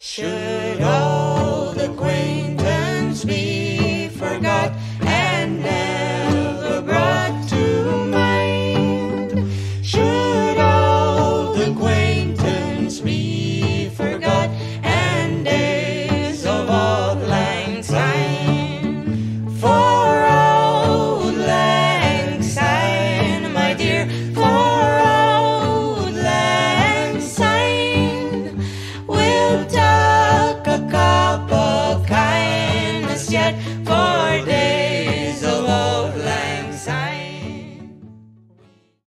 雪落 for